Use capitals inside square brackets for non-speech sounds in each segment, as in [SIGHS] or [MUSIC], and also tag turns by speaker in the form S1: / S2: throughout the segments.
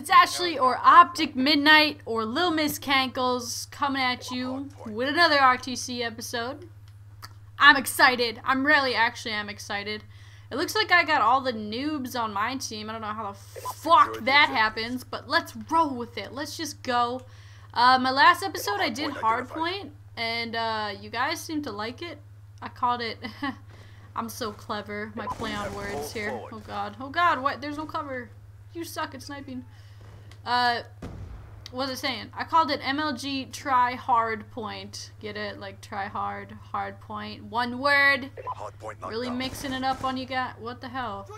S1: it's Ashley or OpTic MiDNiTE or Lil Miss Cankles coming at you with another RTC episode. I'm excited. I'm really actually I'm excited. It looks like I got all the noobs on my team. I don't know how the fuck that happens, but let's roll with it. Let's just go. Uh, my last episode I did Hardpoint, and uh, you guys seem to like it. I called it... [LAUGHS] I'm so clever. My play on words here. Oh god. Oh god, what? There's no cover. You suck at sniping. Uh, what was I saying? I called it MLG try hard point. Get it? Like try hard, hard point. One word. Hard point Really mixing it up on you guys. What the hell?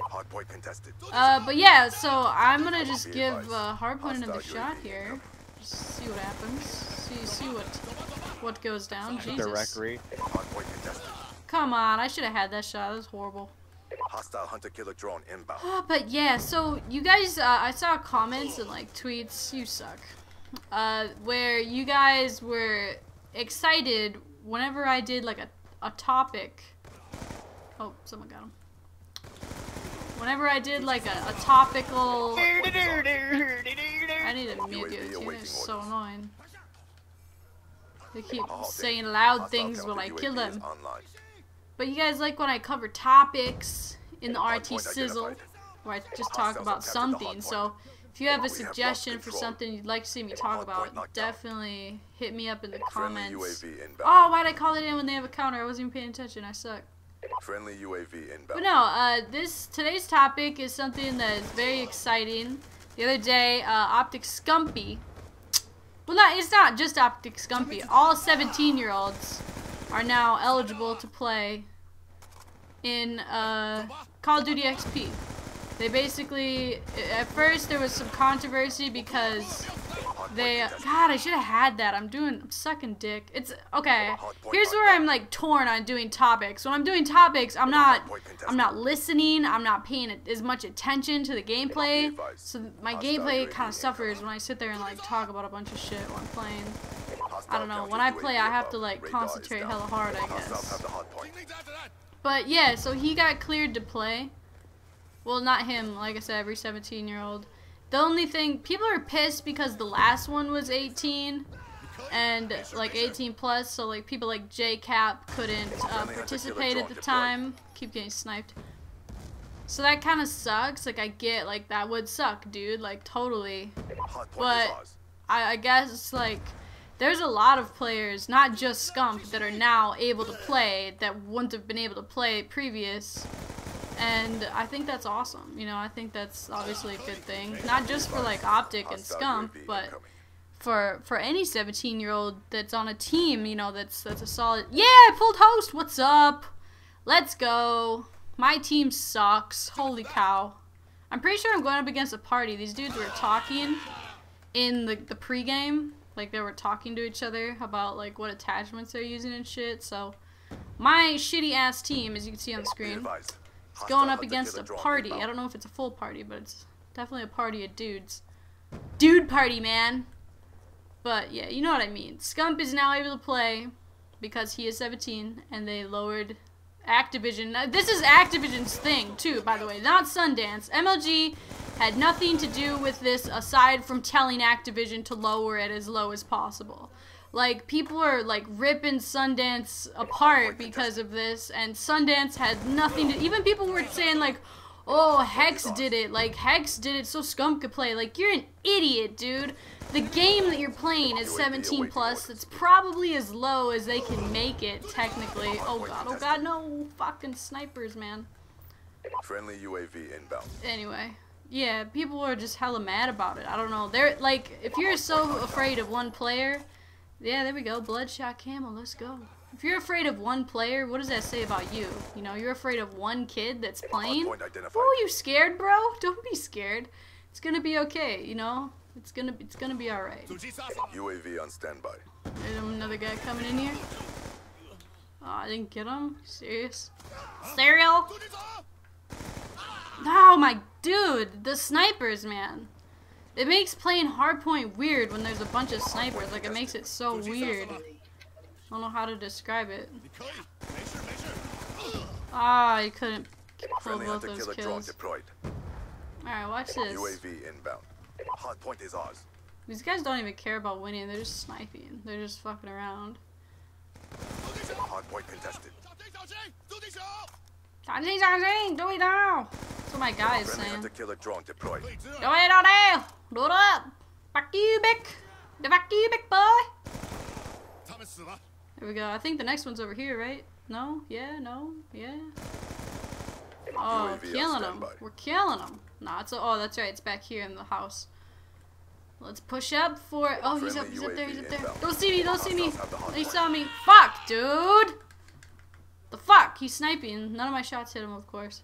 S2: Hard point contested.
S1: Uh, but yeah, so I'm gonna just give uh, hard point another shot here. Just see what happens. See, see what what goes down. Jesus.
S3: Directory.
S2: Hard point contested.
S1: Come on, I should have had that shot. That was horrible.
S2: Hostile hunter killer drone inbound.
S1: Uh, but yeah, so you guys, uh, I saw comments and like tweets, you suck, uh, where you guys were excited whenever I did like a, a topic. Oh, someone got him. Whenever I did like a, a topical. I need to mute you. It's so annoying. They keep saying loud things when I kill them. But you guys like when I cover topics in the RT Sizzle, where I just talk about something. So if you have a suggestion for something you'd like to see me talk about, definitely hit me up in the comments. Oh, why'd I call it in when they have a counter? I wasn't even paying attention. I suck.
S2: Friendly UAV inbound.
S1: But no, uh, this today's topic is something that is very exciting. The other day, uh, Optic Scumpy. Well, not it's not just Optic Scumpy. All 17-year-olds are now eligible to play in uh, Call of Duty XP. They basically, at first there was some controversy because they, God, I should have had that. I'm doing, I'm sucking dick. It's, okay, here's where I'm like torn on doing topics. When I'm doing topics, I'm not, I'm not listening, I'm not paying as much attention to the gameplay. So my gameplay kind of suffers when I sit there and like talk about a bunch of shit while I'm playing. I don't know. When I play, I have to like concentrate hella hard, I guess. But yeah, so he got cleared to play. Well, not him. Like I said, every 17 year old. The only thing, people are pissed because the last one was 18 and like 18 plus. So like people like JKap couldn't uh, participate at the time. Keep getting sniped. So that kind of sucks. Like I get like that would suck, dude. Like totally. But I, I guess like there's a lot of players, not just Scump, that are now able to play that wouldn't have been able to play previous. And I think that's awesome. You know, I think that's obviously a good thing. Not just for like Optic and Scump, but for for any 17 year old that's on a team, you know, that's that's a solid. Yeah, I pulled host. What's up? Let's go. My team sucks. Holy cow. I'm pretty sure I'm going up against a party. These dudes were talking in the the pregame like they were talking to each other about like what attachments they're using and shit. So my shitty ass team, as you can see on the screen, is going up against a party. I don't know if it's a full party, but it's definitely a party of dudes. Dude party, man. But yeah, you know what I mean. Scump is now able to play because he is 17 and they lowered Activision. Uh, this is Activision's thing too, by the way, not Sundance. MLG had nothing to do with this aside from telling Activision to lower it as low as possible. Like people are like ripping Sundance apart oh, because of this, and Sundance had nothing to. Even people were saying like, "Oh, H3CZ did it. Like H3CZ did it so Scump could play." Like you're an idiot, dude. The game that you're playing is 17 plus. It's probably as low as they can make it technically. Oh god, oh god, no fucking snipers, man.
S2: Friendly UAV inbound.
S1: Anyway. Yeah, people are just hella mad about it. I don't know. They're like, if you're so afraid of one player, yeah, there we go. Bloodshot Camel, let's go. If you're afraid of one player, what does that say about you? You know, you're afraid of one kid that's playing? Oh, you scared, bro? [LAUGHS] Don't be scared. It's gonna be okay, you know? It's gonna it's gonna be alright.
S2: UAV on standby.
S1: There's another guy coming in here. Oh, I didn't get him? Serious? Serial? Oh my dude, the snipers, man. It makes playing hardpoint weird when there's a bunch of snipers. Like, it makes it so weird. I don't know how to describe it. Ah, you couldn't kill both those kills. Alright, watch this.
S2: UAV inbound. Hard point is ours.
S1: These guys don't even care about winning, they're just sniping. They're just fucking around.
S2: Hard point contested.
S1: Do it now! That's what my guy is saying.
S2: Do
S1: it on now! Do it up! Back you, big! Back you, big boy! There we go. I think the next one's over here, right? No? Yeah? No? Yeah? Oh,
S2: we're
S1: killing them. We're killing them. Nah, it's a, oh, that's right. It's back here in the house. Let's push up for it. Oh, he's up, he's up there, he's up there. Don't see me, don't see me. They saw me. Fuck, dude. The fuck? He's sniping. None of my shots hit him, of course.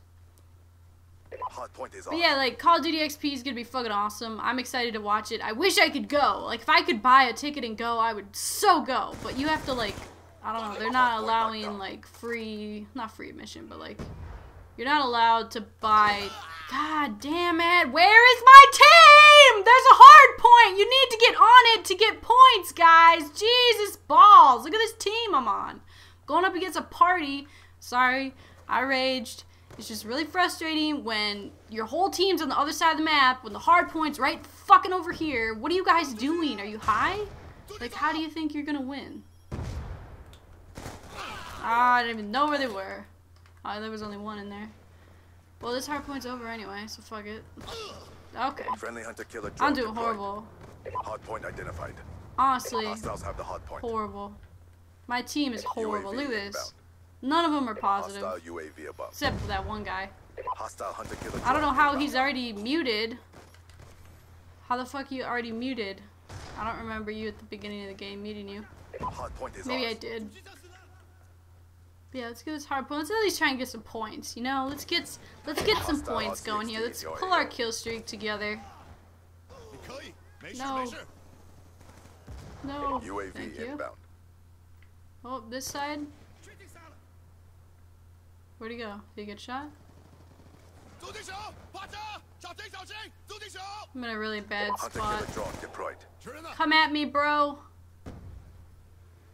S2: Hard point is
S1: But yeah, like Call of Duty XP is gonna be fucking awesome. I'm excited to watch it. I wish I could go. Like if I could buy a ticket and go, I would so go. But you have to like, I don't know. They're not allowing like free, not free admission, but like you're not allowed to buy. [SIGHS] God damn it! Where is my team? There's a hard point. You need to get on it to get points, guys. Jesus balls! Look at this team I'm on. Going up against a party. Sorry, I raged. It's just really frustrating when your whole team's on the other side of the map, when the hard point's right fucking over here. What are you guys doing? Are you high? Like, how do you think you're gonna win? Ah, I didn't even know where they were. Oh, there was only one in there. Well, this hard point's over anyway, so fuck it. Okay.
S2: Friendly hunter killer
S1: I'm doing horrible.
S2: Hard point identified.
S1: Honestly,
S2: Hostiles have the hard point.
S1: horrible. My team is horrible. Look at this. None of them are positive. Except for that one guy. I don't know how he's already muted. How the fuck you already muted? I don't remember you at the beginning of the game muting you. Maybe I did. But yeah, let's get this hard point. Let's at least try and get some points, you know? Let's get let's get some points going here. Let's pull our kill streak together. No. No. Thank you. Oh, this side. Where'd he go? Did he get shot? I'm in a really bad spot. Come at me, bro!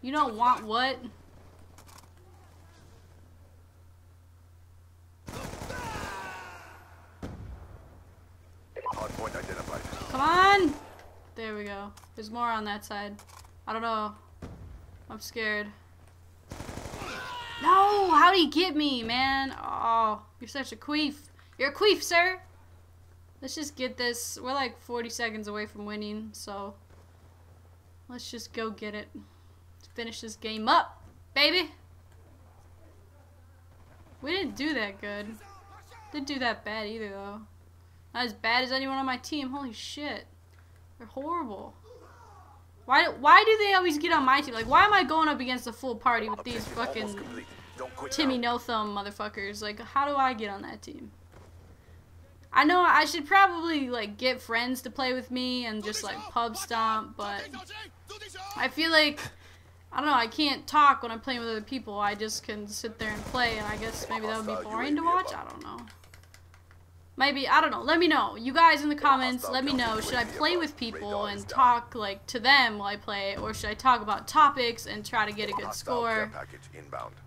S1: You don't want what? Come on! There we go. There's more on that side. I don't know. I'm scared. No! How'd he get me, man? Oh, you're such a queef. You're a queef, sir! Let's just get this. We're like 40 seconds away from winning, so let's just go get it. Let's finish this game up, baby! We didn't do that good. Didn't do that bad either, though. Not as bad as anyone on my team. Holy shit. They're horrible. Why, why do they always get on my team? Like, why am I going up against a full party with these fucking Timmy No Thumb motherfuckers. Like, how do I get on that team? I know I should probably like get friends to play with me and just like pub stomp, but I feel like I don't know. I can't talk when I'm playing with other people. I just can sit there and play, and I guess maybe that would be boring to watch. I don't know. Maybe, I don't know. Let me know. You guys in the comments, let me know. Should I play with people and talk, like, to them while I play, or should I talk about topics and try to get a good score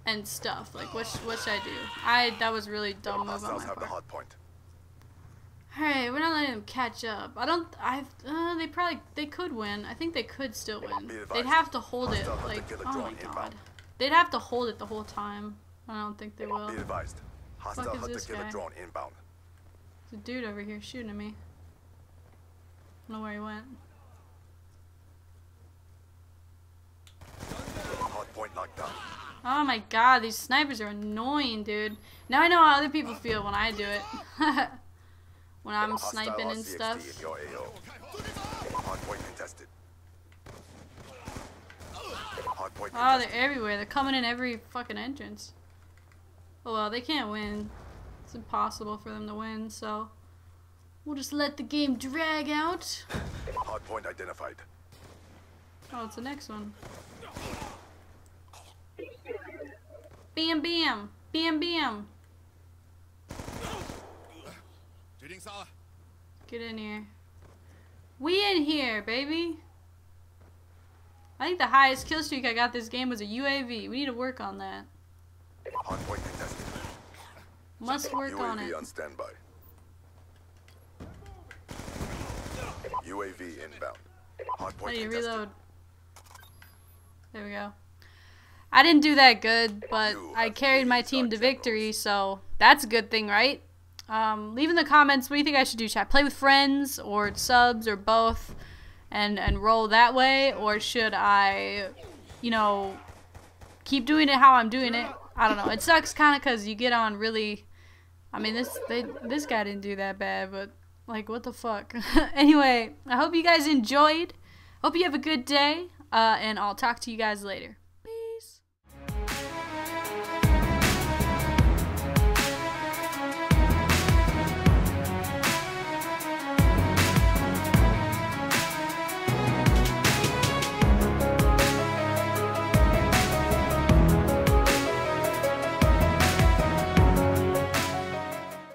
S1: and stuff? Like, what, sh- what should I do? I, that was really dumb move on my part.
S2: point.
S1: Alright, we're not letting them catch up. I don't, I, uh, they probably, they could win. I think they could still win. They'd have to hold it, like, oh my god. They'd have to hold it the whole time. I don't think they will.
S2: Hostile
S1: is
S2: hunter
S1: this
S2: killer drone inbound.
S1: There's a dude over here shooting at me. I don't know where he went.
S2: Hard point locked down.
S1: Oh my god, these snipers are annoying, dude. Now I know how other people feel when I do it. [LAUGHS] when I'm sniping and stuff.
S2: in your AO. Hard point contested. Hard point
S1: Oh, they're everywhere. They're coming in every fucking entrance. Oh well, they can't win. It's impossible for them to win, so we'll just let the game drag out.
S2: Hardpoint identified.
S1: Oh, it's the next one. Bam, bam, bam, bam. Get in here. We in here, baby. I think the highest kill streak I got this game was a UAV. We need to work on that. Must work on
S2: UAV
S1: it.
S2: on standby. UAV inbound.
S1: I
S2: Hardpoint
S1: need to
S2: contested.
S1: reload. There we go. I didn't do that good, but
S2: You
S1: I carried my team to victory, so that's a good thing, right? Um, leave in the comments what do you think I should do. Should I play with friends or subs or both and, and roll that way? Or should I, you know, keep doing it how I'm doing it? I don't know. It sucks kind of because you get on really... I mean, this they, this guy didn't do that bad, but like, what the fuck? [LAUGHS] anyway, I hope you guys enjoyed. Hope you have a good day, uh, and I'll talk to you guys later.